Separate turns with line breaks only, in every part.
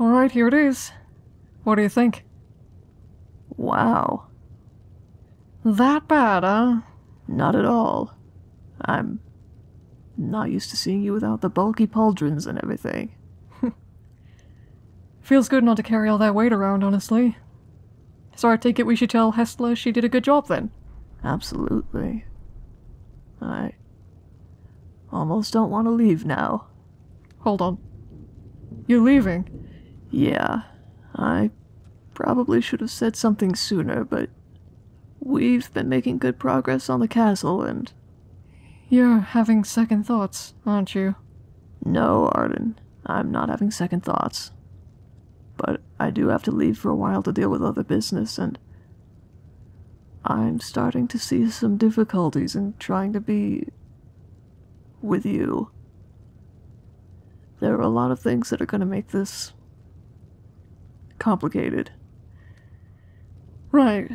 Alright, here it is. What do you think?
Wow.
That bad, huh?
Not at all. I'm not used to seeing you without the bulky pauldrons and everything.
Feels good not to carry all that weight around, honestly. So I take it we should tell Hestla she did a good job then.
Absolutely. I almost don't want to leave now.
Hold on. You're leaving?
Yeah, I probably should have said something sooner, but we've been making good progress on the castle, and
You're having second thoughts, aren't you?
no, Arden, I'm not having second thoughts. But I do have to leave for a while to deal with other business, and I'm starting to see some difficulties in trying to be with you. There are a lot of things that are going to make this complicated.
Right.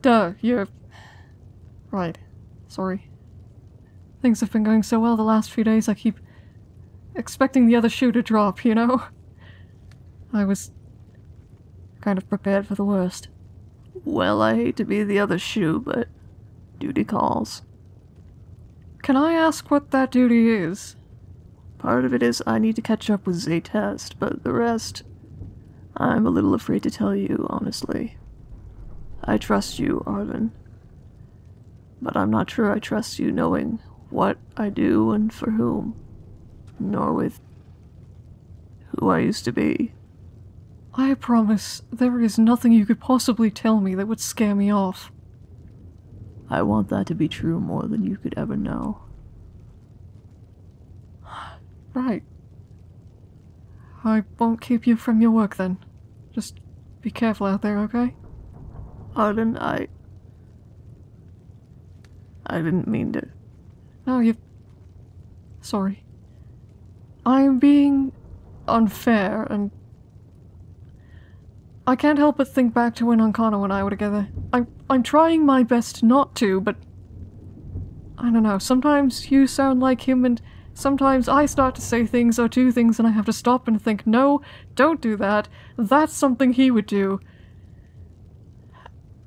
Duh, you're. Right. Sorry. Things have been going so well the last few days, I keep expecting the other shoe to drop, you know? I was kind of prepared for the worst.
Well, I hate to be the other shoe, but duty calls.
Can I ask what that duty is?
Part of it is I need to catch up with Zaytest, but the rest, I'm a little afraid to tell you, honestly. I trust you, Arlen. But I'm not sure I trust you knowing what I do and for whom, nor with who I used to be.
I promise there is nothing you could possibly tell me that would scare me off.
I want that to be true more than you could ever know.
Right. I won't keep you from your work then. Just be careful out there, okay?
Arlen, I. I didn't mean to.
No, you. Sorry. I'm being unfair and. I can't help but think back to when Ankano and I were together. I'm, I'm trying my best not to, but. I don't know, sometimes you sound like him and sometimes I start to say things or do things and I have to stop and think, no, don't do that. That's something he would do.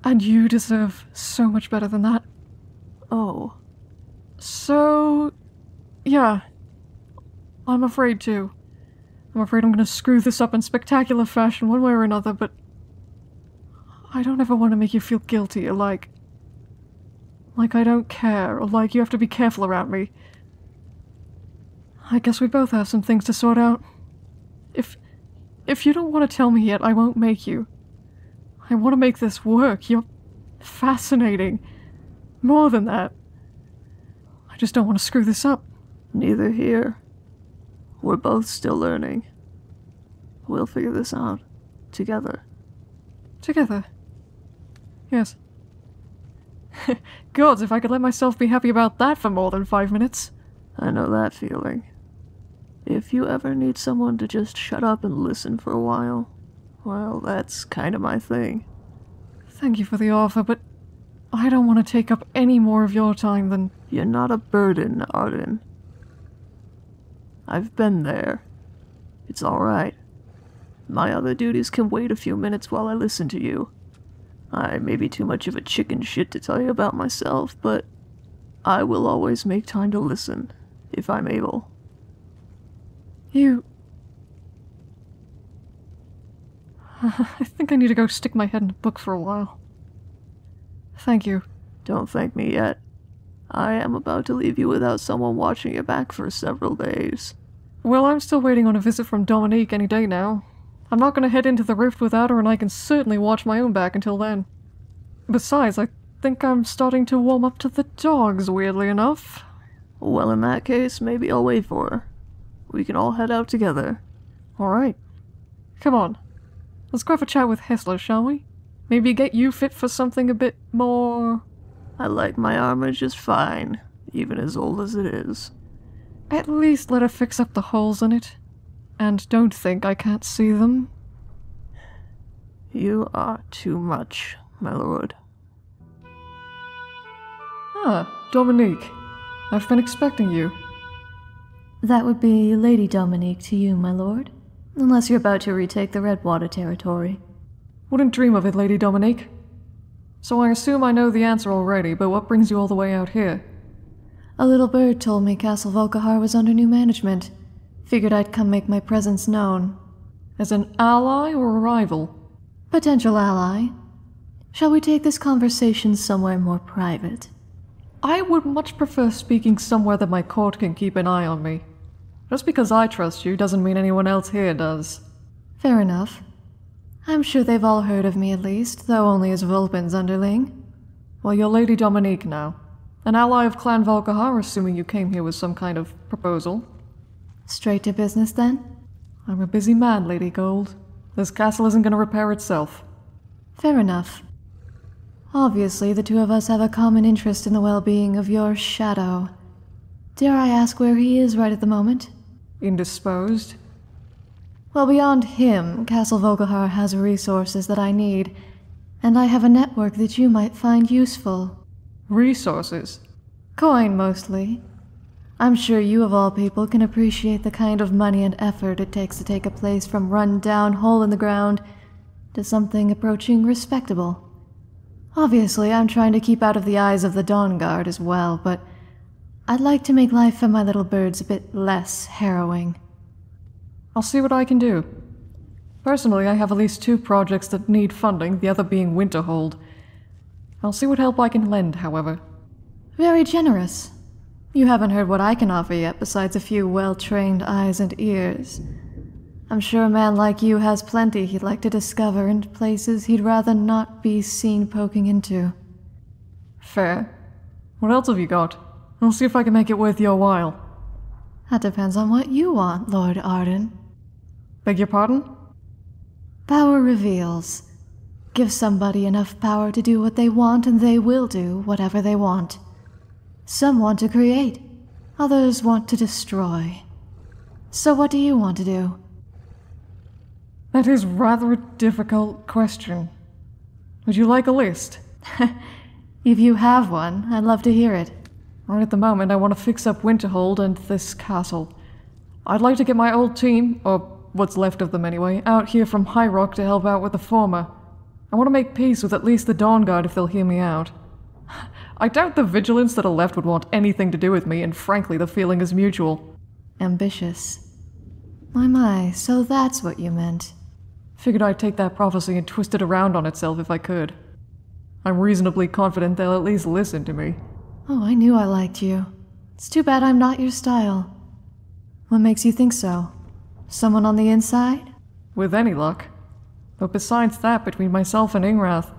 And you deserve so much better than that.
Oh,
So, yeah. I'm afraid too. I'm afraid I'm gonna screw this up in spectacular fashion one way or another, but. I don't ever want to make you feel guilty or like. Like I don't care or like you have to be careful around me. I guess we both have some things to sort out. If. If you don't want to tell me yet, I won't make you. I want to make this work. You're fascinating. More than that. I just don't want to screw this up.
neither here. We're both still learning. We'll figure this out. Together.
Together. Yes. Gods, if I could let myself be happy about that for more than five minutes.
I know that feeling. If you ever need someone to just shut up and listen for a while, well, that's kind of my thing.
Thank you for the offer, but I don't want to take up any more of your time than.
You're not a burden, Arden. I've been there. It's alright. My other duties can wait a few minutes while I listen to you. I may be too much of a chicken shit to tell you about myself, but I will always make time to listen, if I'm able.
You. I think I need to go stick my head in a book for a while. Thank you.
Don't thank me yet. I am about to leave you without someone watching your back for several days.
Well, I'm still waiting on a visit from Dominique any day now. I'm not going to head into the rift without her, and I can certainly watch my own back until then. Besides, I think I'm starting to warm up to the dogs, weirdly enough.
Well, in that case, maybe I'll wait for her. We can all head out together.
Alright. Come on. Let's go have a chat with Hestla, shall we? Maybe get you fit for something a bit more.
I like my armor just fine, even as old as it is.
At least let her fix up the holes in it. And don't think I can't see them.
You are too much, my lord.
Ah, Dominique. I've been expecting you.
That would be Lady Dominique to you, my lord. Unless you're about to retake the Redwater territory.
Wouldn't dream of it, Lady Dominique. So I assume I know the answer already, but what brings you all the way out here?
A little bird told me Castle Volkihar was under new management. Figured I'd come make my presence known.
As an ally or a rival?
Potential ally. Shall we take this conversation somewhere more private?
I would much prefer speaking somewhere that my court can keep an eye on me. Just because I trust you doesn't mean anyone else here does.
Fair enough. I'm sure they've all heard of me at least, though only as Vulpin's underling.
Well, you're Lady Dominique now. An ally of Clan Volkihar, assuming you came here with some kind of proposal.
Straight to business then?
I'm a busy man, Lady Gold. This castle isn't going to repair itself.
Fair enough. Obviously, the two of us have a common interest in the well being of your shadow. Dare I ask where he is right at the moment?
Indisposed?
Well, beyond him, Castle Volkihar has resources that I need, and I have a network that you might find useful.
Resources?
Coin, mostly. I'm sure you, of all people, can appreciate the kind of money and effort it takes to take a place from run down hole in the ground to something approaching respectable. Obviously, I'm trying to keep out of the eyes of the Dawnguard as well, but I'd like to make life for my little birds a bit less harrowing.
I'll see what I can do. Personally, I have at least two projects that need funding, the other being Winterhold. I'll see what help I can lend, however.
Very generous. You haven't heard what I can offer yet, besides a few well trained eyes and ears. I'm sure a man like you has plenty he'd like to discover and places he'd rather not be seen poking into.
Fair. What else have you got? I'll see if I can make it worth your while.
That depends on what you want, Lord Arden.
Beg your pardon?
Power reveals. Give somebody enough power to do what they want, and they will do whatever they want. Some want to create, others want to destroy. So, what do you want to do?
That is rather a difficult question. Would you like a list?
if you have one, I'd love to hear it.
Right at the moment, I want to fix up Winterhold and this castle. I'd like to get my old team, or what's left of them anyway, out here from High Rock to help out with the former. I want to make peace with at least the Dawnguard if they'll hear me out. I doubt the Vigilants that are left would want anything to do with me, and frankly, the feeling is mutual.
Ambitious. My, my, so that's what you meant.
Figured I'd take that prophecy and twist it around on itself if I could. I'm reasonably confident they'll at least listen to me.
Oh, I knew I liked you. It's too bad I'm not your style. What makes you think so? Someone on the inside?
With any luck. But besides that, between myself and Ingrath,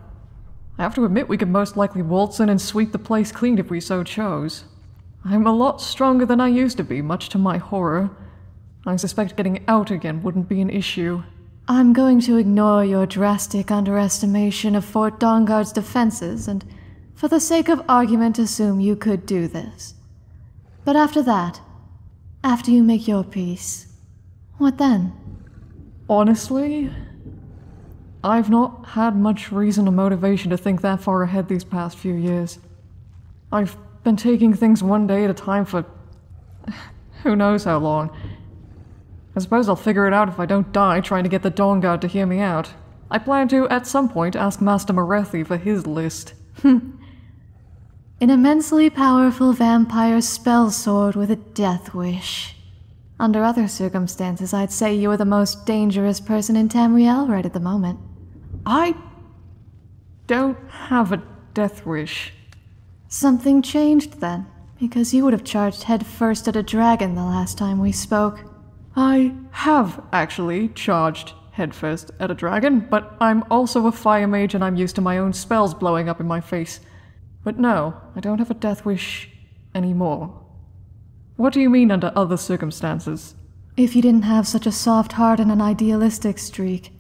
I have to admit we could most likely waltz in and sweep the place clean if we so chose. I'm a lot stronger than I used to be, much to my horror. I suspect getting out again wouldn't be an issue.
I'm going to ignore your drastic underestimation of Fort Dawnguard's defenses and, for the sake of argument, assume you could do this. But after that, after you make your peace, what then?
Honestly, I've not had much reason or motivation to think that far ahead these past few years. I've been taking things one day at a time for who knows how long. I suppose I'll figure it out if I don't die trying to get the Dawnguard to hear me out. I plan to, at some point, ask Master Morethi for his list.
An immensely powerful vampire spell sword with a death wish. Under other circumstances, I'd say you are the most dangerous person in Tamriel right at the moment.
I don't have a death wish.
Something changed then, because you would have charged headfirst at a dragon the last time we spoke.
I have actually charged headfirst at a dragon, but I'm also a fire mage and I'm used to my own spells blowing up in my face. But no, I don't have a death wish anymore. What do you mean under other circumstances?
If you didn't have such a soft heart and an idealistic streak,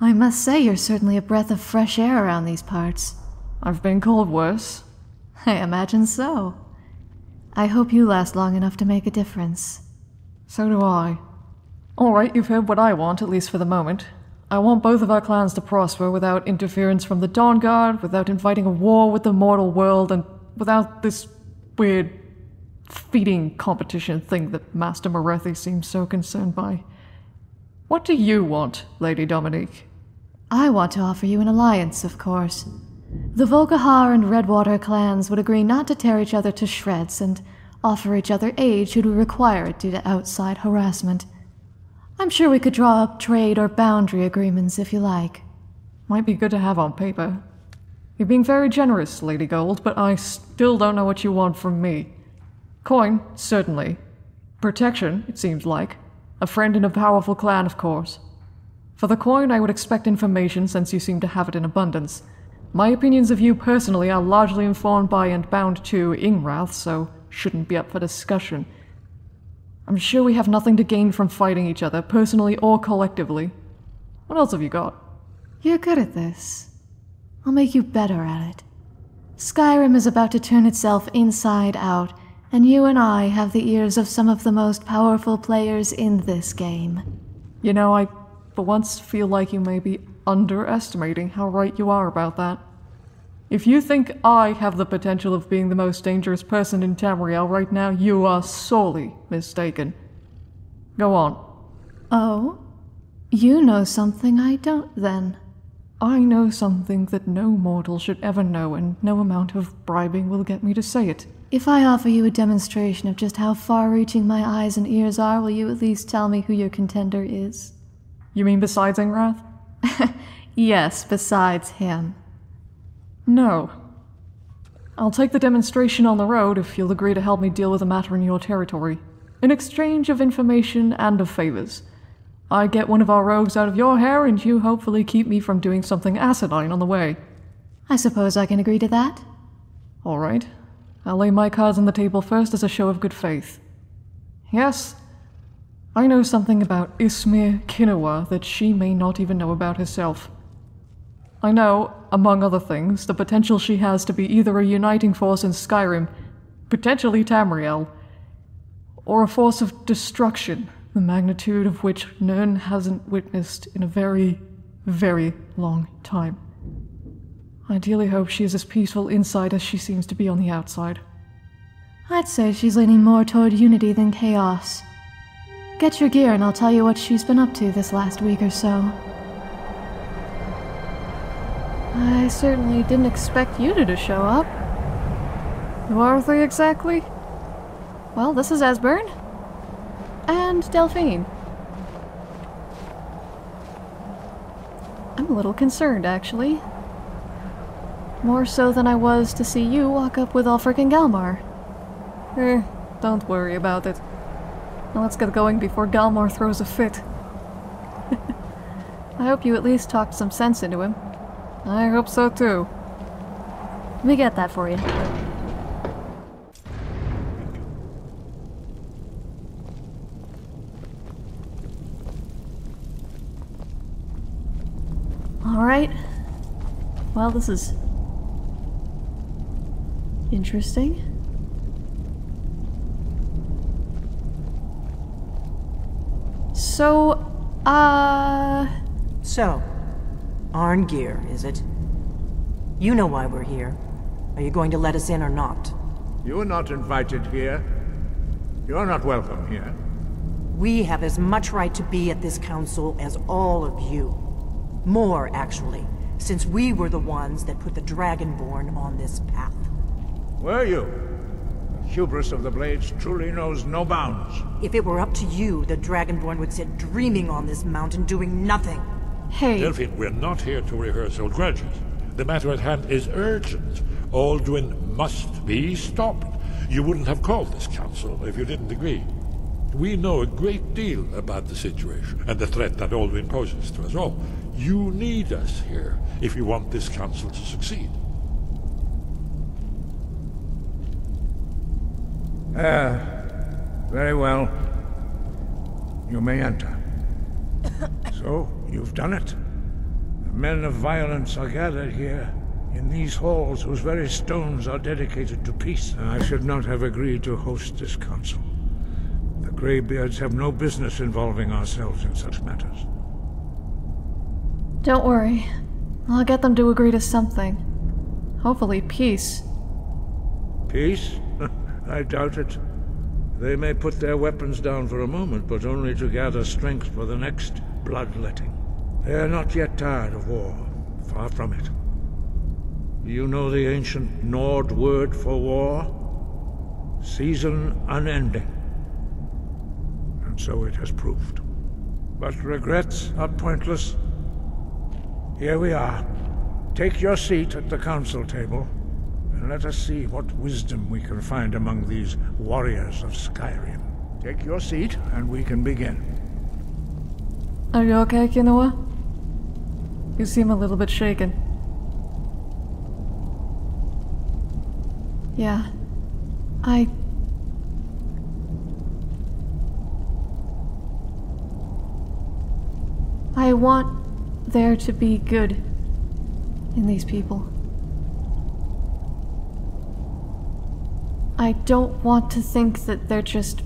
I must say you're certainly a breath of fresh air around these parts.
I've been called worse.
I imagine so. I hope you last long enough to make a difference.
So do I. Alright, you've heard what I want, at least for the moment. I want both of our clans to prosper without interference from the Dawnguard, without inviting a war with the mortal world, and without this weird feeding competition thing that Master Morethi seems so concerned by. What do you want, Lady Dominique?
I want to offer you an alliance, of course. The Volkihar and Redwater clans would agree not to tear each other to shreds and offer each other aid should we require it due to outside harassment. I'm sure we could draw up trade or boundary agreements if you like.
Might be good to have on paper. You're being very generous, Lady Gold, but I still don't know what you want from me. Coin, certainly. Protection, it seems like. A friend in a powerful clan, of course. For the coin, I would expect information since you seem to have it in abundance. My opinions of you personally are largely informed by and bound to Ingrath, so shouldn't be up for discussion. I'm sure we have nothing to gain from fighting each other, personally or collectively. What else have you got?
You're good at this. I'll make you better at it. Skyrim is about to turn itself inside out, and you and I have the ears of some of the most powerful players in this game.
You know, I for once feel like you may be underestimating how right you are about that. If you think I have the potential of being the most dangerous person in Tamriel right now, you are sorely mistaken. Go on.
Oh? You know something I don't, then.
I know something that no mortal should ever know, and no amount of bribing will get me to say it.
If I offer you a demonstration of just how far reaching my eyes and ears are, will you at least tell me who your contender is?
You mean besides Ingrath?
Yes, besides him.
No. I'll take the demonstration on the road if you'll agree to help me deal with a matter in your territory. In exchange of information and of favors. I get one of our rogues out of your hair, and you hopefully keep me from doing something acidine on the way.
I suppose I can agree to that.
All right. I'll lay my cards on the table first as a show of good faith. Yes, I know something about Ysmir Kinua that she may not even know about herself. I know, among other things, the potential she has to be either a uniting force in Skyrim, potentially Tamriel, or a force of destruction, the magnitude of which Nirn hasn't witnessed in a very, very long time. I dearly hope she is as peaceful inside as she seems to be on the outside.
I'd say she's leaning more toward unity than chaos. Get your gear and I'll tell you what she's been up to this last week or so.
I certainly didn't expect you to show up. Who are they exactly? Well, this is Esbern. And Delphine. I'm a little concerned, actually. More so than I was to see you walk up with Ulfric and Galmar. Eh, don't worry about it. Now let's get going before Galmar throws a fit. I hope you at least talked some sense into him. I hope so too. Let me get that for you. Alright. Well, this is interesting. So, uh.
So, Arngeir, is it? You know why we're here. Are you going to let us in or not?
You're not invited here. You're not welcome here.
We have as much right to be at this council as all of you. More, actually, since we were the ones that put the Dragonborn on this path.
Were you? The hubris of the Blades truly knows no bounds.
If it were up to you, the Dragonborn would sit dreaming on this mountain doing nothing.
Hey.
Delphine, we're not here to rehearse old grudges. The matter at hand is urgent. Alduin must be stopped. You wouldn't have called this council if you didn't agree. We know a great deal about the situation and the threat that Alduin poses to us all. You need us here if you want this council to succeed.
Ah, very well. You may enter. so, you've done it. The Men of violence are gathered here, in these halls whose very stones are dedicated to peace. I should not have agreed to host this council. The Greybeards have no business involving ourselves in such matters.
Don't worry. I'll get them to agree to something. Hopefully peace.
Peace? I doubt it. They may put their weapons down for a moment, but only to gather strength for the next bloodletting. They are not yet tired of war. Far from it. Do You know the ancient Nord word for war? Season unending. And so it has proved. But regrets are pointless. Here we are. Take your seat at the council table, and let us see what wisdom we can find among these warriors of Skyrim. Take your seat, and we can begin.
Are you okay, Kinua? You seem a little bit shaken. Yeah. I... I want there to be good in these people. I don't want to think that they're just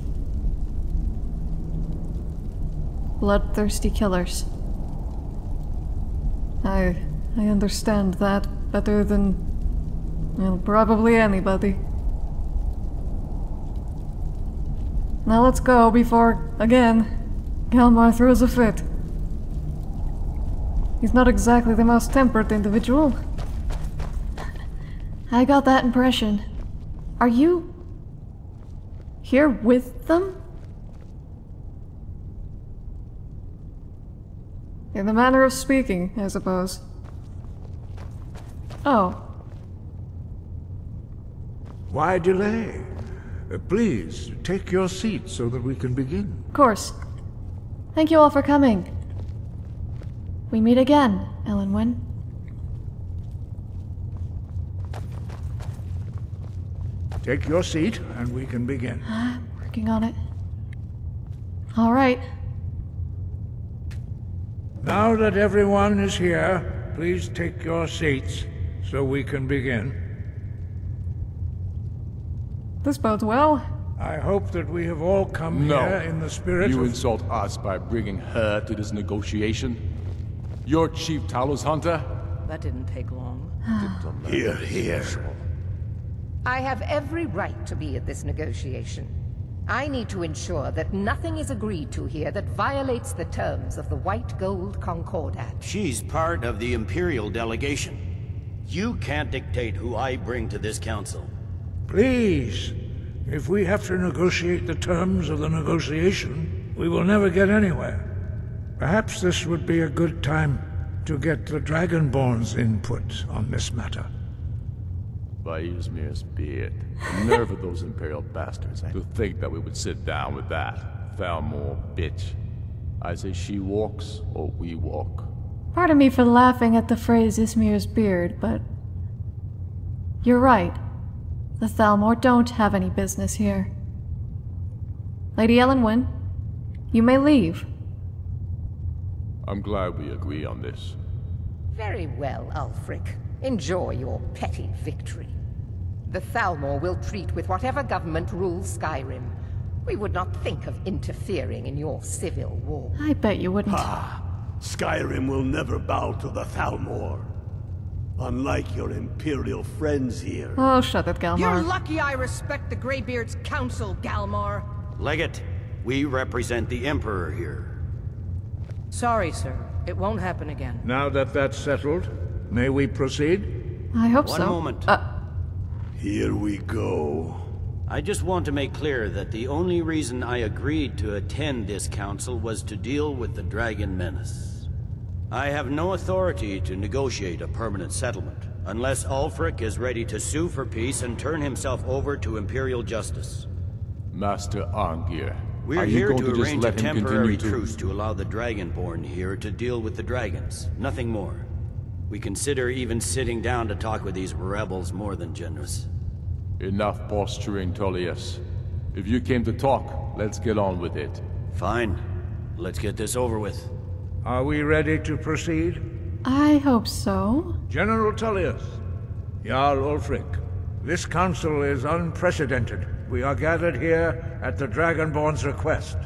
bloodthirsty killers. I I understand that better than well, probably anybody. Now let's go before, again, Galmar throws a fit. He's not exactly the most tempered individual. I got that impression. Are you... here with them? In the manner of speaking, I suppose. Oh.
Why delay? Uh, please, take your seat so that we can begin.
Of course. Thank you all for coming. We meet again, Elenwen.
Take your seat, and we can begin.
I'm Working on it. All right.
Now that everyone is here, please take your seats so we can begin.
This bodes well.
I hope that we have all come
No.
here in the spirit
You
of...
insult us by bringing her to this negotiation? You're Chief Talos Hunter?
That didn't take long.
Here, here.
I have every right to be at this negotiation. I need to ensure that nothing is agreed to here that violates the terms of the White Gold Concordat.
She's part of the Imperial delegation. You can't dictate who I bring to this council.
Please, if we have to negotiate the terms of the negotiation, we will never get anywhere. Perhaps this would be a good time to get the Dragonborn's input on this matter.
By Ysmir's beard. The nerve of those Imperial bastards. eh? To think that we would sit down with that. Thalmor bitch. I say she walks, or we walk.
Pardon me for laughing at the phrase Ysmir's beard, but. You're right. The Thalmor don't have any business here. Lady Elenwen, you may leave.
I'm glad we agree on this.
Very well, Ulfric. Enjoy your petty victory. The Thalmor will treat with whatever government rules Skyrim. We would not think of interfering in your civil war.
I bet you wouldn't.
Ah, Skyrim will never bow to the Thalmor. Unlike your Imperial friends here.
Oh, shut it, Galmar.
You're lucky I respect the Greybeard's counsel, Galmar.
Legate, we represent the Emperor here.
Sorry, sir. It won't happen again.
Now that that's settled, may we proceed?
I hope
One
so.
One moment.
Uh,
Here we go.
I just want to make clear that the only reason I agreed to attend this council was to deal with the Dragon Menace. I have no authority to negotiate a permanent settlement, unless Ulfric is ready to sue for peace and turn himself over to Imperial justice.
Master Arngeir,
We're
are you
here
going
to
to, just
arrange a
let him
temporary
continue to...
truce to allow the Dragonborn here to deal with the dragons. Nothing more. We consider even sitting down to talk with these rebels more than generous.
Enough posturing, Tullius. If you came to talk, let's get on with it.
Fine. Let's get this over with.
Are we ready to proceed?
I hope so.
General Tullius, Jarl Ulfric, this council is unprecedented. We are gathered here at the Dragonborn's request.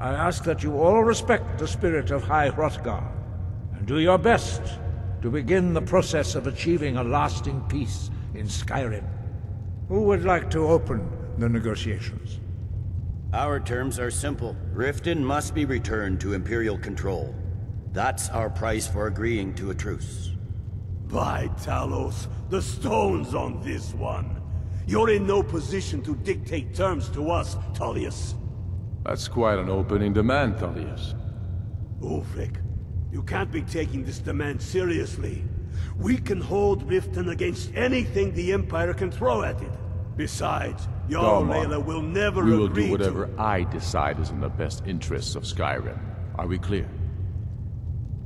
I ask that you all respect the spirit of High Hrothgar, and do your best to begin the process of achieving a lasting peace in Skyrim. Who would like to open the negotiations?
Our terms are simple. Riften must be returned to Imperial control. That's our price for agreeing to a truce.
By Talos, the stone's on this one. You're in no position to dictate terms to us, Tullius.
That's quite an opening demand, Tullius.
Ulfric, you can't be taking this demand seriously. We can hold Riften against anything the Empire can throw at it. Besides, your
Dalmar,
Laila will never
We will
agree
do whatever
to...
I decide is in the best interests of Skyrim. Are we clear?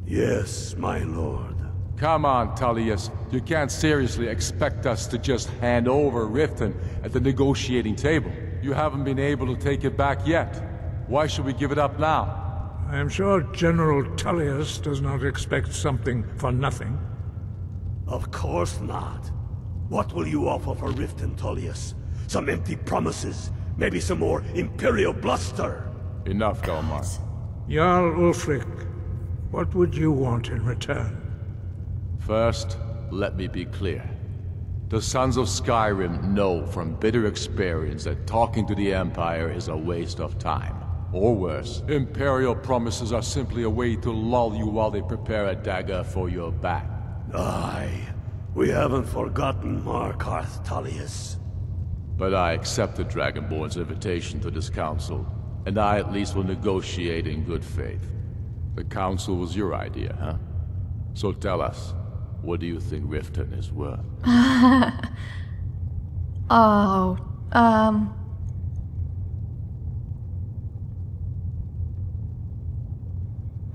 Yes, my lord.
Come on, Tullius. You can't seriously expect us to just hand over Riften at the negotiating table. You haven't been able to take it back yet. Why should we give it up now?
I am sure General Tullius does not expect something for nothing.
Of course not. What will you offer for Riften, Tullius? Some empty promises? Maybe some more Imperial bluster?
Enough, Galmar.
Jarl Ulfric, what would you want in return?
First, let me be clear. The Sons of Skyrim know from bitter experience that talking to the Empire is a waste of time. Or worse, Imperial promises are simply a way to lull you while they prepare a dagger for your back.
Aye. We haven't forgotten Markarth, Tullius.
But I accept the Dragonborn's invitation to this council, and I at least will negotiate in good faith. The council was your idea, huh? So tell us, what do you think Riften is worth?
oh, um.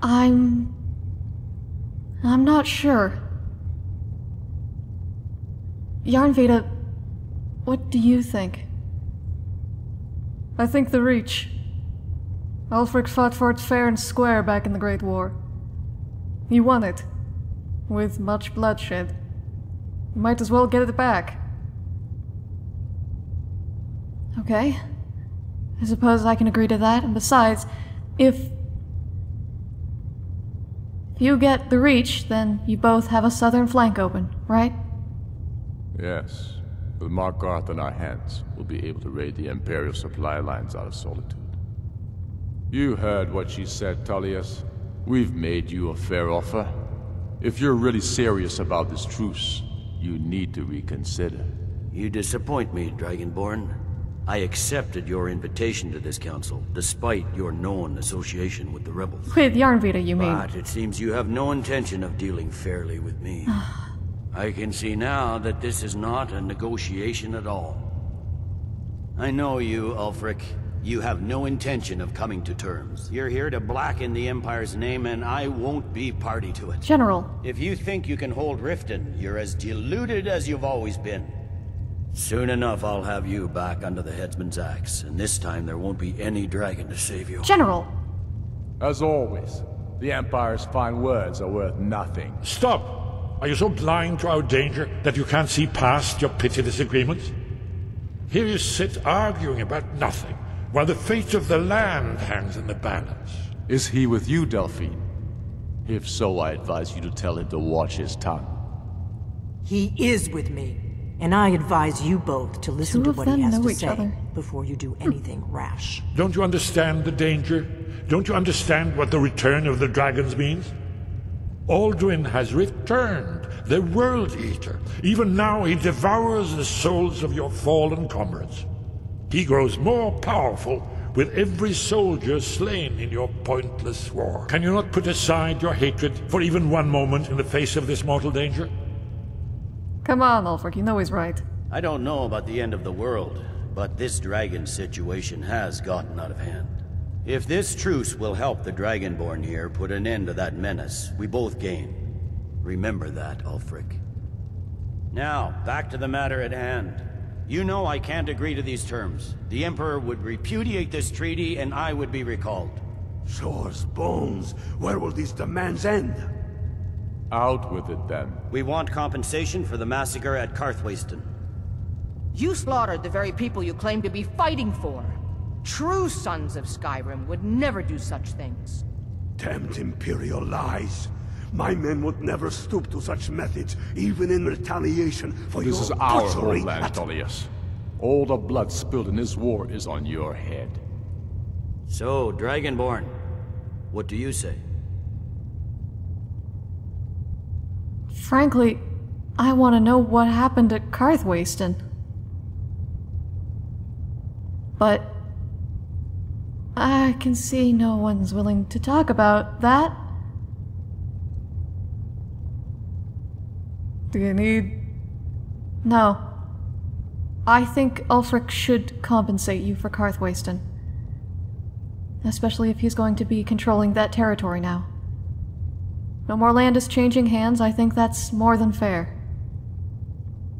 I'm. I'm not sure. Jarnvida, what do you think?
I think the Reach. Ulfric fought for it fair and square back in the Great War. He won it. With much bloodshed. Might as well get it back.
Okay. I suppose I can agree to that, and besides, if. If you get the Reach, then you both have a southern flank open, right?
Yes. With Markarth in our hands, we'll be able to raid the Imperial supply lines out of Solitude. You heard what she said, Tullius. We've made you a fair offer. If you're really serious about this truce, you need to reconsider.
You disappoint me, Dragonborn. I accepted your invitation to this council, despite your known association with the rebels.
With Jarnvida, you mean?
But it seems you have no intention of dealing fairly with me. Ah. I can see now that this is not a negotiation at all. I know you, Ulfric. You have no intention of coming to terms. You're here to blacken the Empire's name, and I won't be party to it.
General.
If you think you can hold Riften, you're as deluded as you've always been. Soon enough, I'll have you back under the headsman's axe, and this time there won't be any dragon to save you.
General!
As always, the Empire's fine words are worth nothing.
Stop! Are you so blind to our danger that you can't see past your petty disagreements? Here you sit arguing about nothing, while the fate of the land hangs in the balance.
Is he with you, Delphine? If so, I advise you to tell him to watch his tongue.
He is with me, and I advise you both to listen
Two
to what he has to say
other.
before you do hmm. anything rash.
Don't you understand the danger? Don't you understand what the return of the dragons means? Alduin has returned, the World Eater. Even now he devours the souls of your fallen comrades. He grows more powerful with every soldier slain in your pointless war. Can you not put aside your hatred for even one moment in the face of this mortal danger?
Come on, Ulfric, you know he's right.
I don't know about the end of the world, but this dragon situation has gotten out of hand. If this truce will help the Dragonborn here put an end to that menace, we both gain. Remember that, Ulfric. Now, back to the matter at hand. You know I can't agree to these terms. The Emperor would repudiate this treaty and I would be recalled.
Shor's bones. Where will these demands end?
Out with it then.
We want compensation for the massacre at Karthwasten.
You slaughtered the very people you claim to be fighting for. True sons of Skyrim would never do such things.
Damned Imperial lies. My men would never stoop to such methods, even in retaliation for
This
your
is our
butchery
homeland,
at-
Tullius. All the blood spilled in this war is on your head.
So, Dragonborn, what do you say?
Frankly, I want to know what happened at Karthwasten. But I can see no one's willing to talk about that.
Do you need.
No. I think Ulfric should compensate you for Karthwasten. Especially if he's going to be controlling that territory now. No more land is changing hands, I think that's more than fair.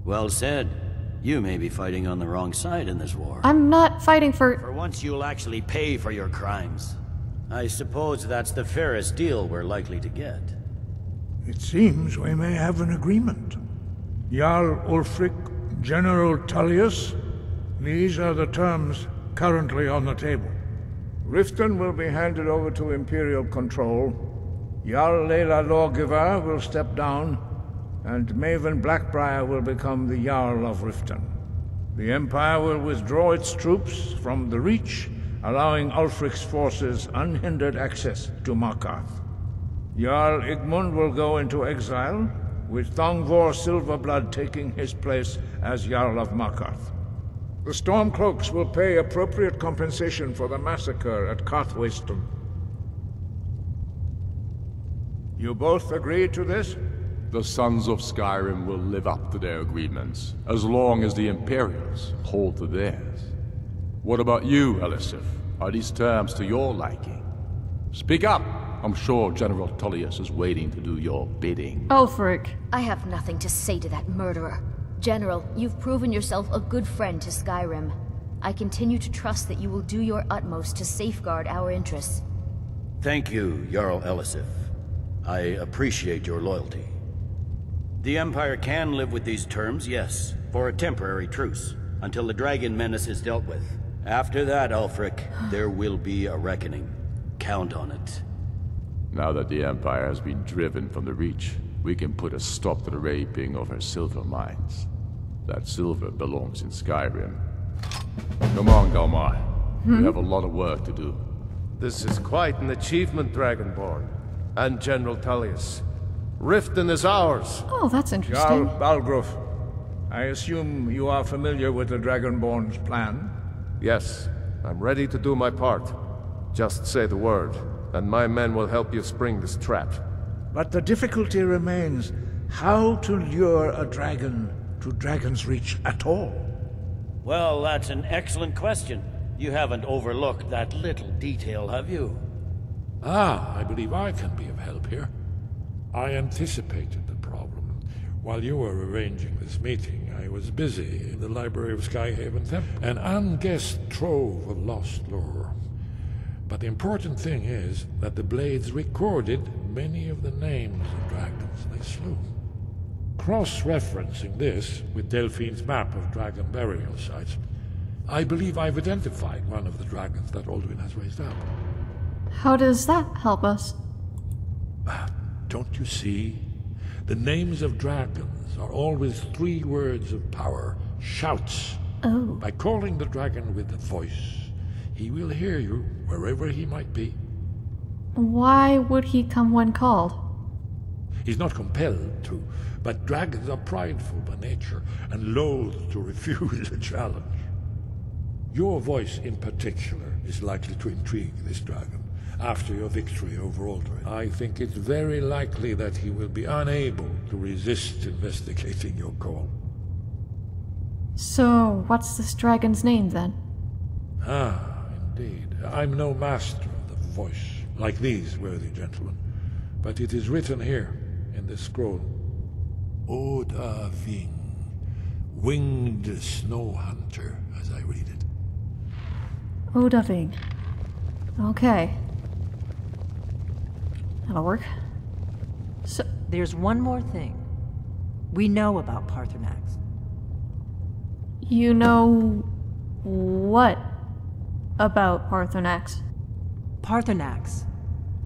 Well said. You may be fighting on the wrong side in this war.
I'm not fighting for.
For once you'll actually pay for your crimes. I suppose that's the fairest deal we're likely to get.
It seems we may have an agreement. Jarl Ulfric, General Tullius, these are the terms currently on the table. Riften will be handed over to Imperial control. Jarl Laila Lawgiver will step down, and Maven Blackbriar will become the Jarl of Riften. The Empire will withdraw its troops from the Reach, allowing Ulfric's forces unhindered access to Markarth. Jarl Igmund will go into exile, with Thongvor Silverblood taking his place as Jarl of Markarth. The Stormcloaks will pay appropriate compensation for the massacre at Karthwasten. You both agree to this?
The Sons of Skyrim will live up to their agreements, as long as the Imperials hold to theirs. What about you, Elisif? Are these terms to your liking? Speak up! I'm sure General Tullius is waiting to do your bidding.
Ulfric.
I have nothing to say to that murderer. General, you've proven yourself a good friend to Skyrim. I continue to trust that you will do your utmost to safeguard our interests.
Thank you, Jarl Elisif. I appreciate your loyalty. The Empire can live with these terms, yes, for a temporary truce, until the Dragon Menace is dealt with. After that, Ulfric, there will be a reckoning. Count on it.
Now that the Empire has been driven from the Reach, we can put a stop to the raping of her silver mines. That silver belongs in Skyrim. Come on, Galmar. We hmm? have a lot of work to do.
This is quite an achievement, Dragonborn. And General Tullius. Riften is ours.
Oh, that's interesting.
Jarl
interesting.
Balgruuf, I assume you are familiar with the Dragonborn's plan?
Yes, I'm ready to do my part. Just say the word, and my men will help you spring this trap.
But the difficulty remains how to lure a dragon to Dragonsreach at all.
Well, that's an excellent question. You haven't overlooked that little detail, have you?
Ah, I believe I can be of help here. I anticipated the problem. While you were arranging this meeting, I was busy in the library of Skyhaven Temple, an unguessed trove of lost lore. But the important thing is that the Blades recorded many of the names of dragons they slew. Cross-referencing this with Delphine's map of dragon burial sites, I believe I've identified one of the dragons that Alduin has raised up.
How does that help us?
Don't you see? The names of dragons are always three words of power, shouts.
Oh.
By calling the dragon with a voice, he will hear you wherever he might be.
Why would he come when called?
He's not compelled to, but dragons are prideful by nature and loath to refuse a challenge. Your voice in particular is likely to intrigue this dragon after your victory over Alduin. I think it's very likely that he will be unable to resist investigating your call.
So, what's this dragon's name then?
Ah, indeed. I'm no master of the voice, like these worthy gentlemen, but it is written here in this scroll. Odahviing, winged snow hunter, as I read it.
Odahviing. Okay. That'll work. So
There's one more thing. We know about Paarthurnax.
You know what about Paarthurnax?
Paarthurnax,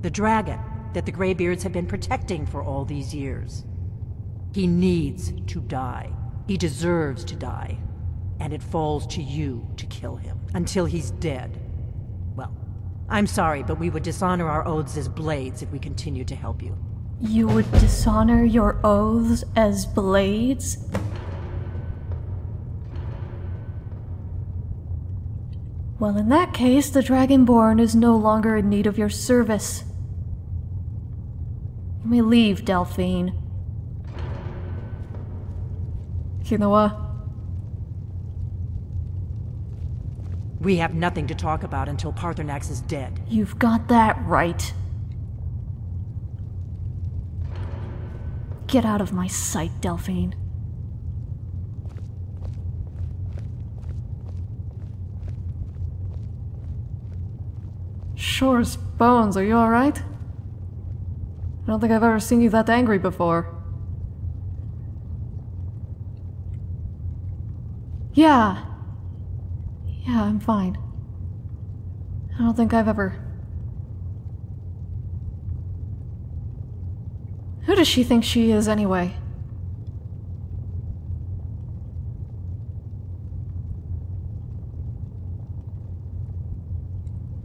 the dragon that the Greybeards have been protecting for all these years. He needs to die. He deserves to die. And it falls to you to kill him until he's dead. I'm sorry, but we would dishonor our oaths as blades if we continued to help you.
You would dishonor your oaths as blades? Well, in that case, the Dragonborn is no longer in need of your service. You may leave, Delphine. You know what?
We have nothing to talk about until Paarthurnax is dead.
You've got that right. Get out of my sight, Delphine. Sure as bones, are you alright? I don't think I've ever seen you that angry before. Yeah. Yeah, I'm fine. I don't think I've ever. Who does she think she is, anyway?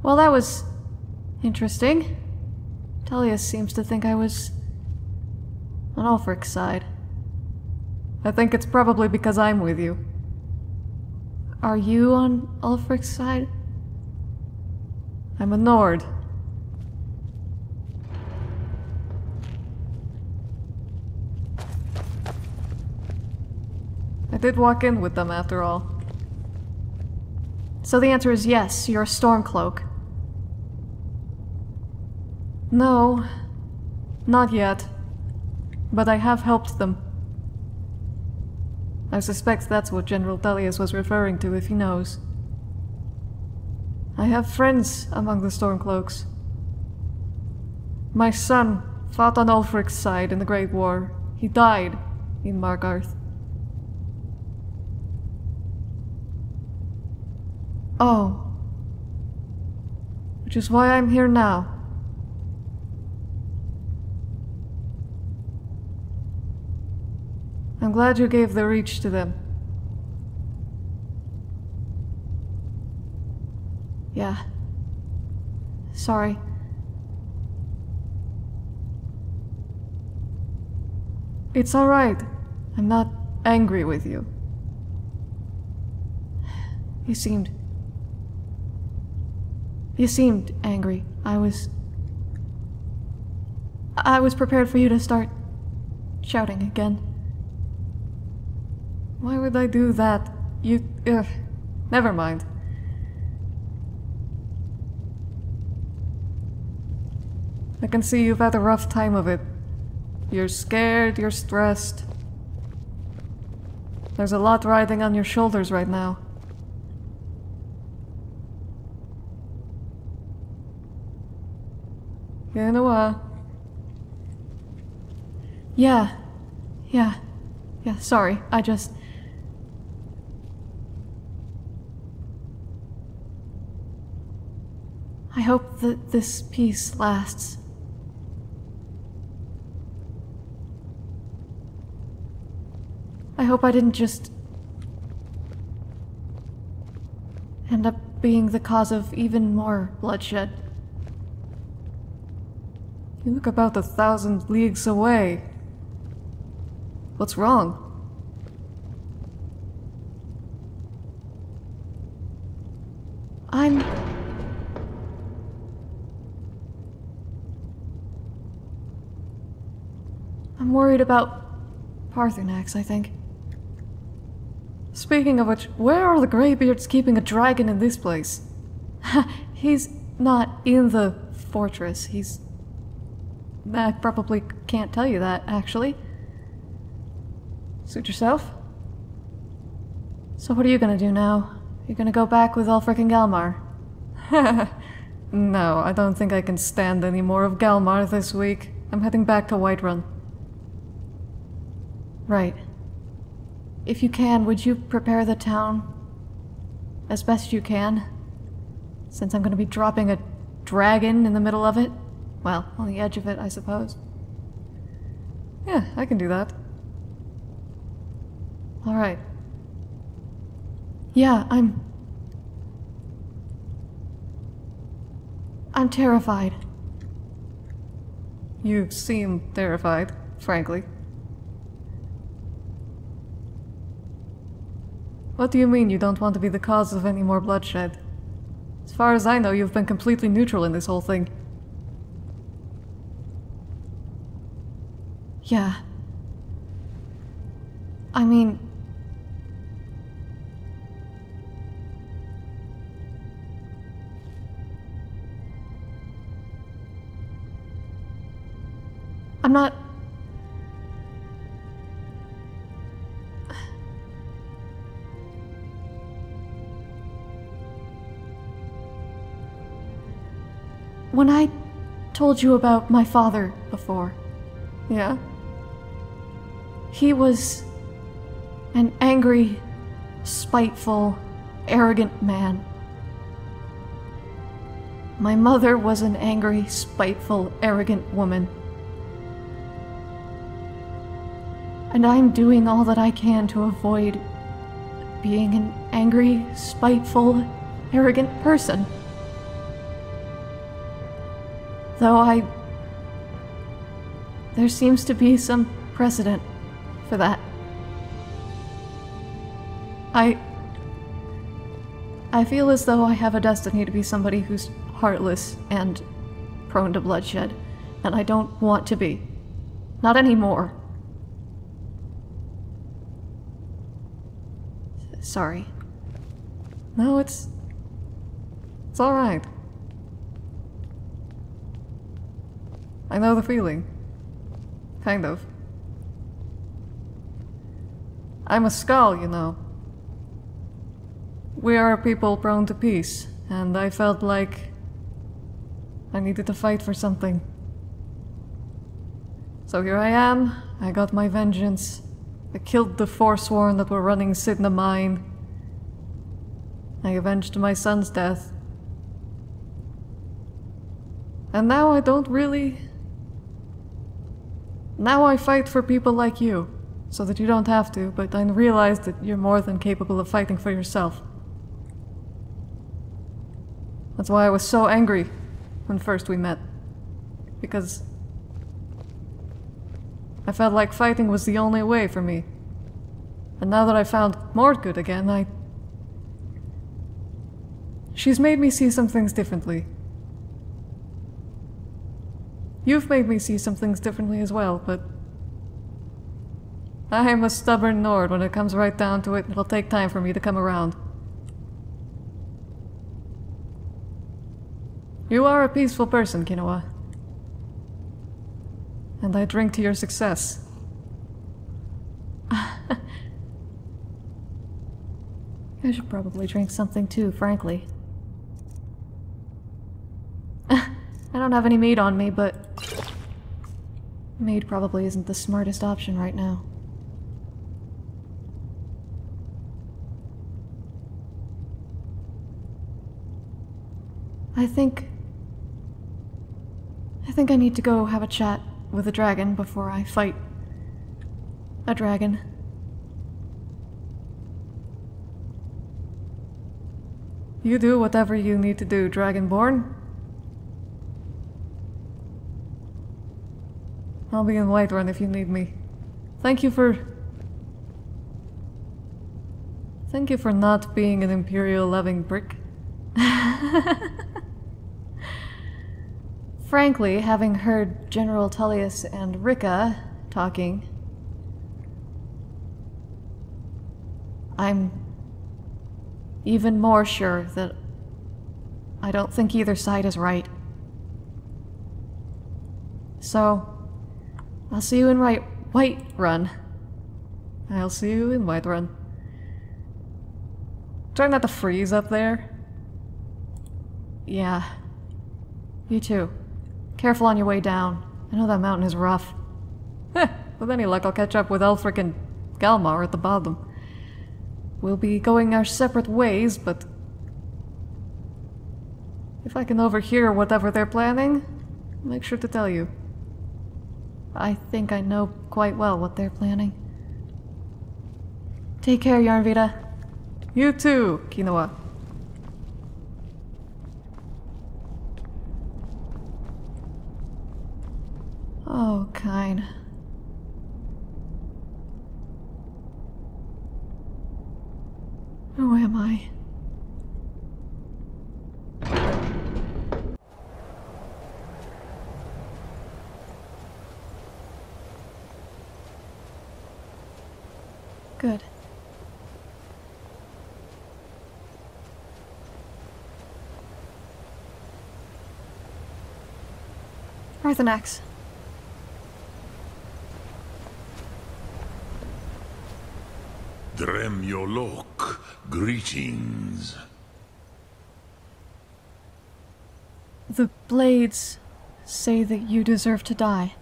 Well, that was interesting. Talia seems to think I was on Ulfric's side. I think it's probably because I'm with you. Are you on Ulfric's side? I'm a Nord. I did walk in with them after all. So the answer is yes, you're a Stormcloak. No, not yet. But I have helped them. I suspect that's what General Tullius was referring to if he knows. I have friends among the Stormcloaks. My son fought on Ulfric's side in the Great War. He died in Markarth. Oh. Which is why I'm here now. I'm glad you gave the reach to them. Yeah. Sorry. It's alright. I'm not angry with you. You seemed. You seemed angry. I was. I was prepared for you to start shouting again. Why would I do that? You. Ugh. Never mind. I can see you've had a rough time of it. You're scared, you're stressed. There's a lot riding on your shoulders right now. You know? Yeah. Yeah. Yeah, sorry. I just. I hope that this peace lasts. I hope I didn't just end up being the cause of even more bloodshed. You look about a thousand leagues away. What's wrong? Worried about Paarthurnax, I think. Speaking of which, where are the Greybeards keeping a dragon in this place? He's not in the fortress. He's. I probably can't tell you that, actually. Suit yourself? So, what are you gonna do now? You're gonna go back with Ulfric and Galmar? no, I don't think I can stand any more of Galmar this week.
I'm heading back to Whiterun.
Right. If you can, would you prepare the town as best you can? Since I'm going to be dropping a dragon in the middle of it? Well, on the edge of it, I suppose.
Yeah, I can do that.
Alright. Yeah, I'm. I'm terrified.
You seem terrified, frankly. What do you mean you don't want to be the cause of any more bloodshed? As far as I know, you've been completely neutral in this whole thing.
Yeah. I mean. I'm not. When I told you about my father before,
Yeah?
he was an angry, spiteful, arrogant man. My mother was an angry, spiteful, arrogant woman. And I'm doing all that I can to avoid being an angry, spiteful, arrogant person. Though I. There seems to be some precedent for that. I. I feel as though I have a destiny to be somebody who's heartless and prone to bloodshed, and I don't want to be. Not anymore. Sorry.
No, it's. It's alright. I know the feeling. Kind of. I'm a Skaal, you know. We are a people prone to peace, and I felt like I needed to fight for something. So here I am, I got my vengeance. I killed the Forsworn that were running Cidhna Mine. I avenged my son's death. And now I don't really. Now I fight for people like you, so that you don't have to, but I realize that you're more than capable of fighting for yourself. That's why I was so angry when first we met. Because I felt like fighting was the only way for me. And now that I found Mordgud again, I. She's made me see some things differently. You've made me see some things differently as well, but. I am a stubborn Nord when it comes right down to it, it'll take time for me to come around. You are a peaceful person, Kinua. And I drink to your success.
I should probably drink something too, frankly. I don't have any meat on me, but. Meat probably isn't the smartest option right now. I think. I think I need to go have a chat with a dragon before I fight a dragon.
You do whatever you need to do, Dragonborn. I'll be in Whiterun if you need me. Thank you for... Thank you for not being an Imperial-loving brick.
Frankly, having heard General Tullius and Rikke talking, I'm even more sure that I don't think either side is right. So, I'll see you in right White Run.
I'll see you in Whiterun. Try not to freeze up there.
Yeah. You too. Careful on your way down, I know that mountain is rough. Heh, with any luck I'll catch up with Ulfric and Galmar at the bottom. We'll be going our separate ways, but... If I can overhear whatever they're planning, make sure to tell you. I think I know quite well what they're planning. Take care, Jarnvida. You too, Kinua. Oh, kind. Who am I? Good. Paarthurnax.
Dremyolok, greetings.
The blades say that you deserve to die.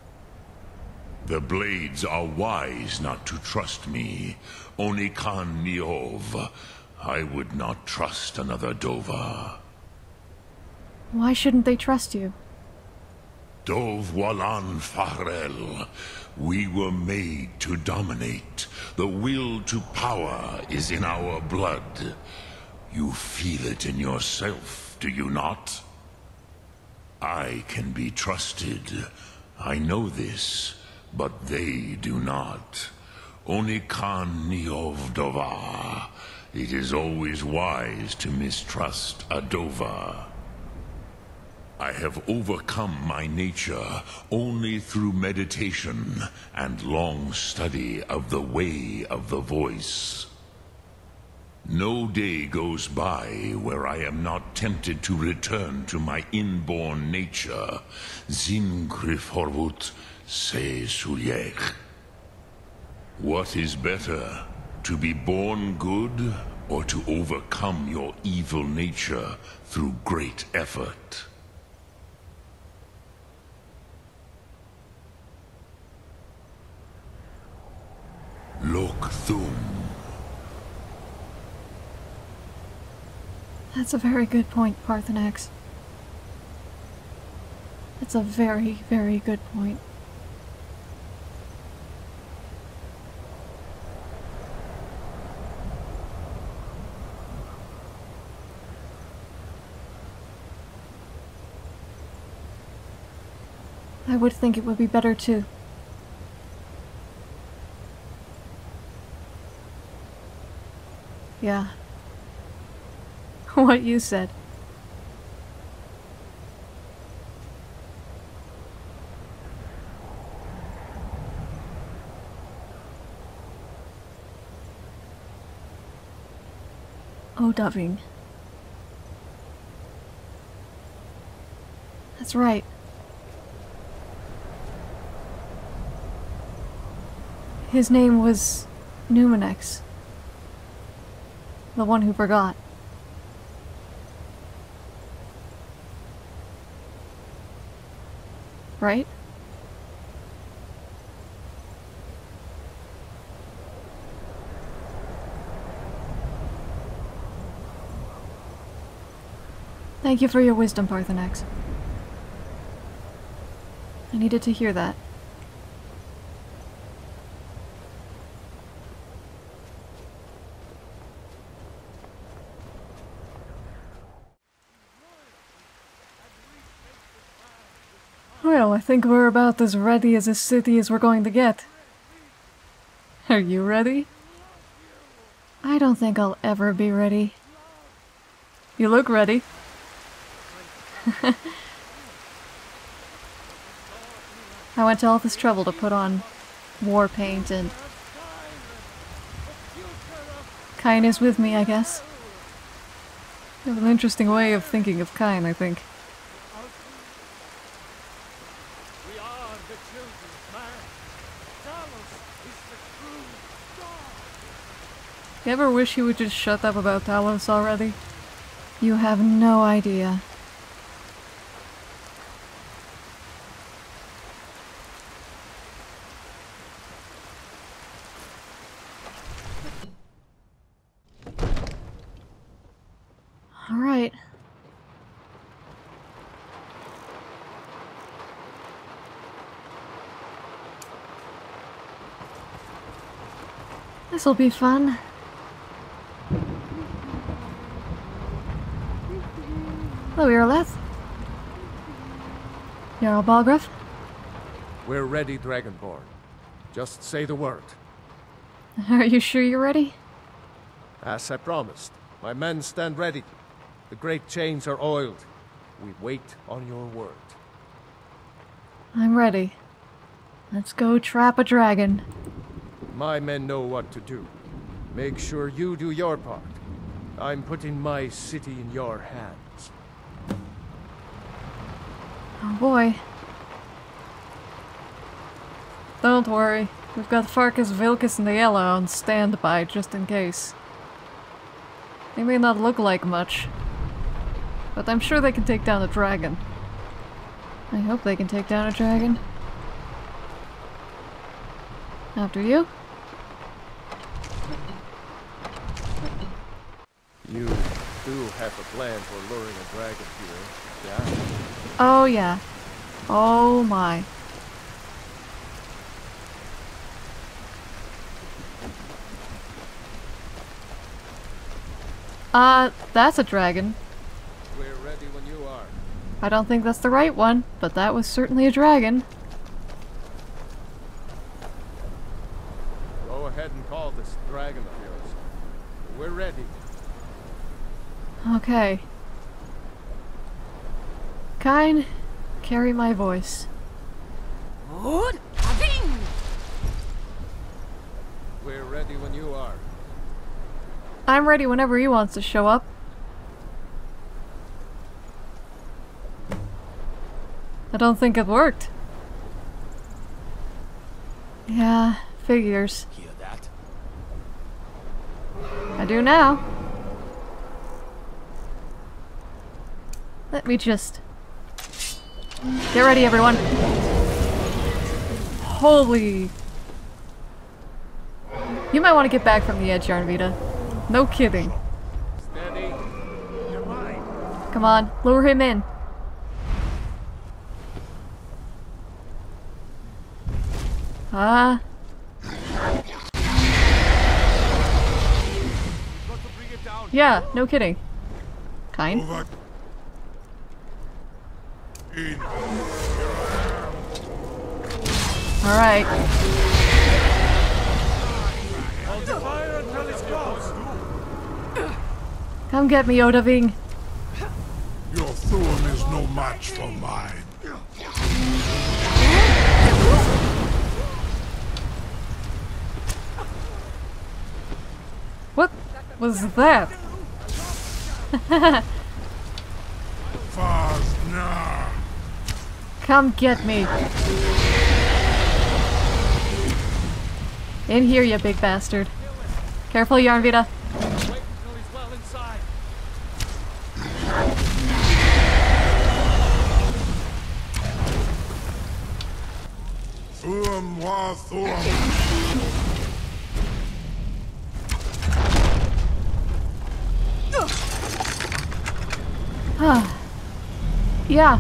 The Blades are wise not to trust me. Only Khan Niov. I would not trust another Dova.
Why shouldn't they trust you?
Dov Walan Farel. We were made to dominate. The will to power is in our blood. You feel it in yourself, do you not? I can be trusted. I know this, but they do not. Only Khan Niov Dovar. It is always wise to mistrust a Dova. I have overcome my nature only through meditation and long study of the way of the voice. No day goes by where I am not tempted to return to my inborn nature, Zingriforvut se Sulyech. What is better, to be born good or to overcome your evil nature through great effort? Lok Thum.
That's a very good point, Paarthurnax. It's a very, very good point. Would think it would be better to Yeah. What you said. Oh, Doving. That's right. His name was Numinex. The one who forgot. Right? Thank you for your wisdom, Paarthurnax. I needed to hear that. Well, I think we're about as ready as a city as we're going to get. Are you ready? I don't think I'll ever be ready. You look ready. I went to all this trouble to put on war paint and... Kyne is with me, I guess. Have an interesting way of thinking of Kyne, I think. Ever wish you would just shut up about Talos already? You have no idea. Alright.
This'll be fun. Hello, Irileth. Jarl Balgruuf?
We're ready, Dragonborn. Just say the word.
Are you sure you're ready?
As I promised, my men stand ready. The great chains are oiled. We wait on your word.
I'm ready. Let's go trap a dragon.
My men know what to do. Make sure you do your part. I'm putting my city in your hands.
Oh boy.
Don't worry. We've got Farkas, Vilkas, and the Yellow on standby just in case. They may not look like much, but I'm sure they can take down a dragon.
I hope they can take down a dragon. After you?
You do have a plan for luring a dragon here, yeah?
Oh yeah. Oh my.
Uh, that's a dragon.
We're ready when you are.
I don't think that's the right one, but that was certainly a dragon.
Go ahead and call this dragon of yours. We're ready.
Okay. Kyne, carry my voice.
We're ready when you are.
I'm ready whenever he wants to show up. I don't think it worked. Yeah, figures.
Hear that?
I do now. Let me just... Get ready, everyone. Holy... You might want to get back from the edge, Jarnvida. No kidding.
Steady. You're mine.
Come on, lure him in. Ah. Yeah, no kidding. Kind. Alright. Come get me, Odahviing.
Your Thuum is no match for mine.
What was that?
Fazna.
Come get me. In here, you big bastard. Careful, Jarnvida.
Thuum wa Thuum.
Ah. yeah.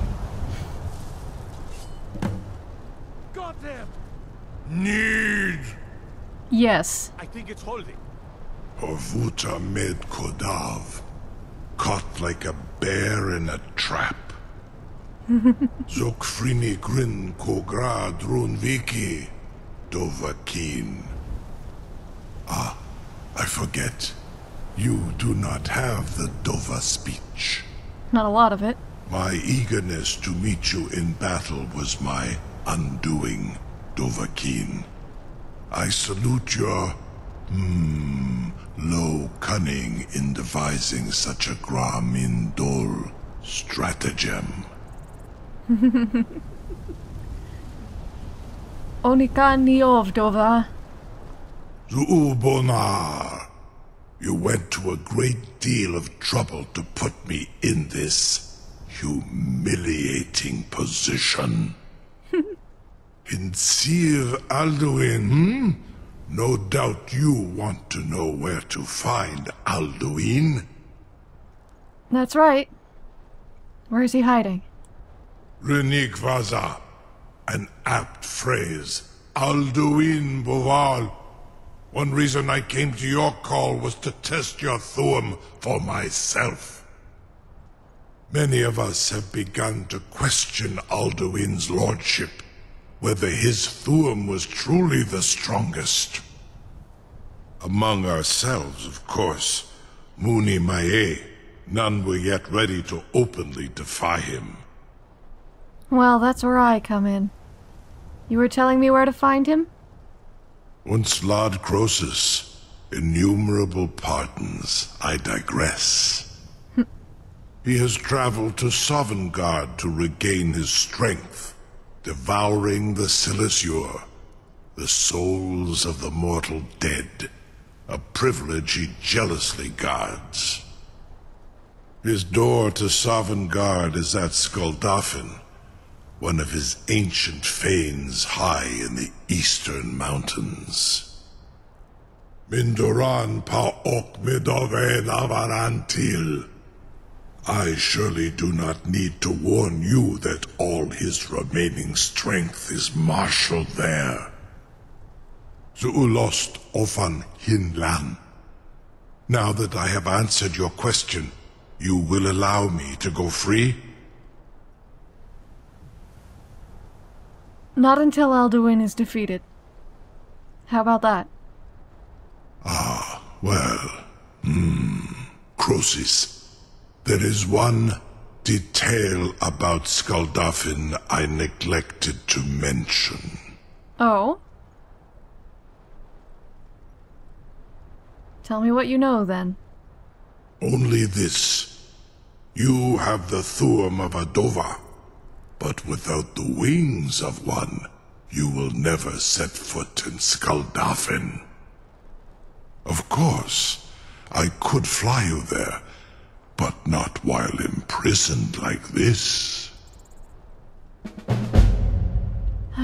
Need.
Yes.
I think it's holding.
Horvuta med Kodav. Caught like a bear in a trap. Zokfrini grin kogra drunviki. Dovahkiin. Ah, I forget. You do not have the Dova speech.
Not a lot of it.
My eagerness to meet you in battle was my undoing, Dovahkiin. I salute your, hmm, low cunning in devising such a Gramin Dol stratagem.
Onikan Niovdova.
Zuubonar, you went to a great deal of trouble to put me in this humiliating position. In Sir Alduin, hmm? No doubt you want to know where to find Alduin.
That's right. Where is he hiding?
Renik Vaza, an apt phrase. Alduin Boval. One reason I came to your call was to test your Thuum for myself. Many of us have begun to question Alduin's lordship, whether his Thuum was truly the strongest. Among ourselves, of course, Muni Mae, none were yet ready to openly defy him.
Well, that's where I come in. You were telling me where to find him?
Once Lord Krosis, innumerable pardons, I digress. Hm. he has traveled to Sovngarde to regain his strength, devouring the Silesur, the souls of the mortal dead, a privilege he jealously guards. His door to Sovngarde is at Skuldafn, one of his ancient fanes high in the eastern mountains. Mindoran pa ok midove navarantil. I surely do not need to warn you that all his remaining strength is marshaled there. Zuulost ofan hinlan. Now that I have answered your question, you will allow me to go free?
Not until Alduin is defeated. How about that?
Ah, well, hmm, Krosis. There is one detail about Skuldafn I neglected to mention.
Oh? Tell me what you know, then.
Only this. You have the Thuum of Adova, but without the wings of one, you will never set foot in Skuldafn. Of course, I could fly you there, but not while imprisoned like this.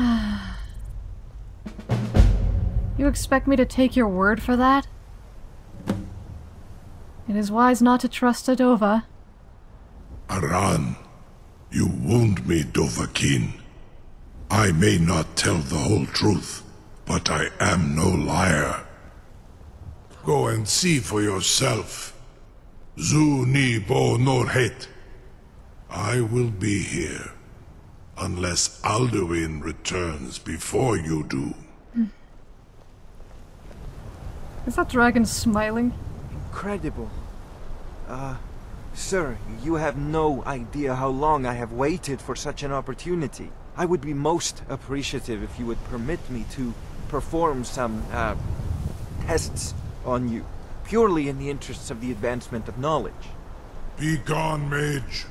you expect me to take your word for that? It is wise not to trust Adova.
Aran, you wound me, Dovahkiin. I may not tell the whole truth, but I am no liar. Go and see for yourself. Zu ni bo norhet. I will be here, unless Alduin returns before you do.
Is that dragon smiling?
Incredible. Uh, sir, you have no idea how long I have waited for such an opportunity. I would be most appreciative if you would permit me to perform some, uh, tests on you, purely in the interests of the advancement of knowledge.
Be gone, mage.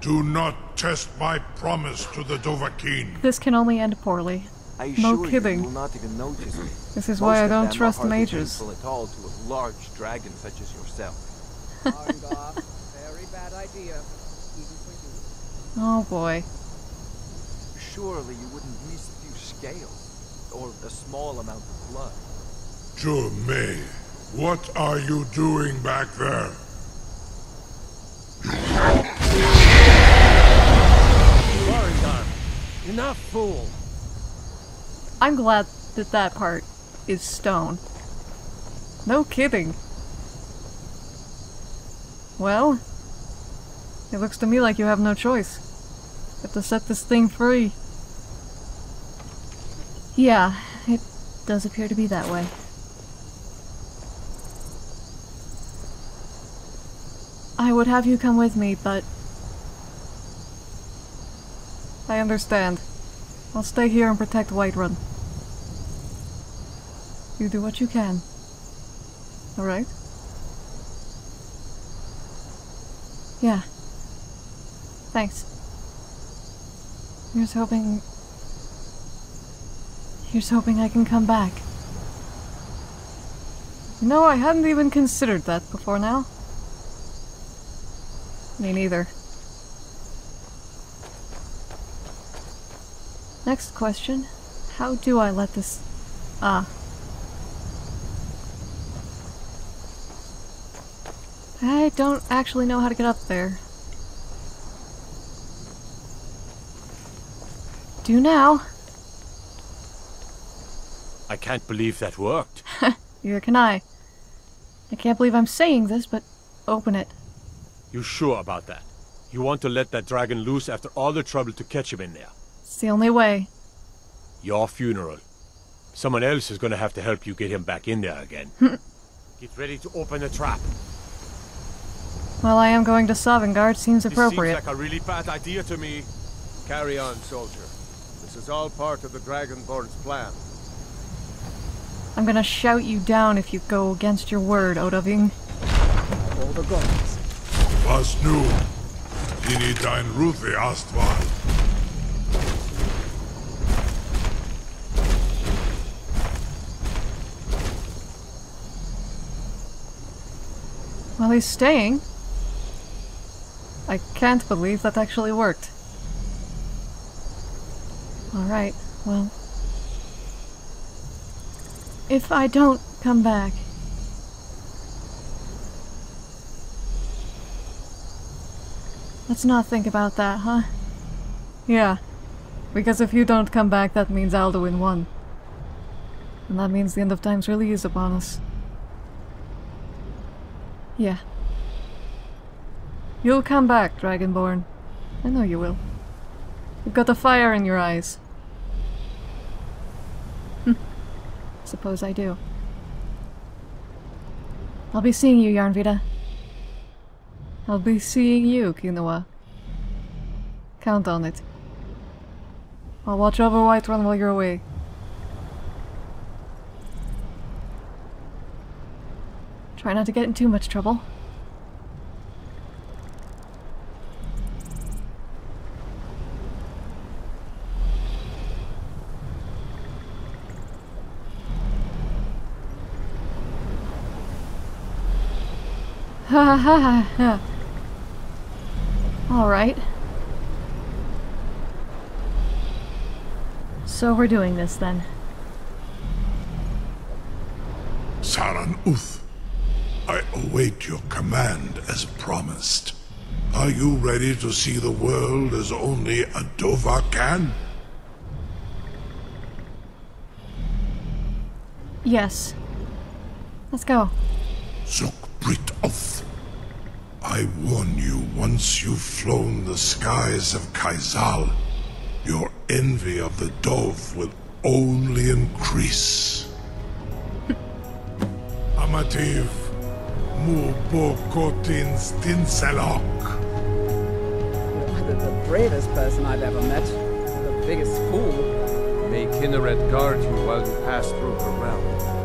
Do not test my promise to the Dovahkiin.
This can only end poorly.
I
no kidding.
you, you will not even notice me.
This is
Most
why I don't trust mages.
at all to a large dragon such as yourself.
Very bad idea, even for you.
Oh boy.
Surely you wouldn't miss a few scales, or a small amount of blood.
May, what are you doing back there?
Varandan, enough fool.
I'm glad that that part is stone. No kidding. Well, it looks to me like you have no choice. You have to set this thing free.
Yeah, it does appear to be that way. I would have you come with me, but
I understand. I'll stay here and protect Whiterun. You do what you can. Alright?
yeah. Thanks. Here's hoping. Here's hoping I can come back.
No, I hadn't even considered that before now. Me neither.
Next question. How do I let this... Ah. I don't actually know how to get up there. Do now.
I can't believe that worked.
Neither can I. I can't believe I'm saying this, but open it.
You sure about that? You want to let that dragon loose after all the trouble to catch him in there?
It's the only way.
Your funeral. Someone else is gonna have to help you get him back in there again. get ready to open the trap.
Well, I am going to Sovngarde. Seems appropriate.
This seems like a really bad idea to me.
Carry on, soldier. This is all part of the Dragonborn's plan.
I'm gonna shout you down if you go against your word, Odahviing.
All the gods.
Was nu? Dini dein Ruthi Astval.
Well, he's staying. I can't believe that actually worked. Alright, well. If I don't come back... Let's not think about that, huh? Yeah. Because if you don't come back, that means Alduin won. And that means the end of times really is upon us. Yeah. You'll come back, Dragonborn. I know you will. You've got the fire in your eyes. Hm. Suppose I do. I'll be seeing you, Jarnvida. I'll be seeing you, Kinua. Count on it. I'll watch over Whiterun while you're away. Try not to get in too much trouble. Ha ha ha ha. Alright. So we're doing this then.
Saran Uth, I await your command as promised. Are you ready to see the world as only a Dova can?
Yes. Let's go.
Zuk Brit Oth. I warn you, once you've flown the skies of Keizaal, your envy of the Dove will only increase. Amativ, Mubokotin Stinselok.
You're the bravest person I've ever met. The biggest fool.
May Kynareth guard you while you pass through her realm.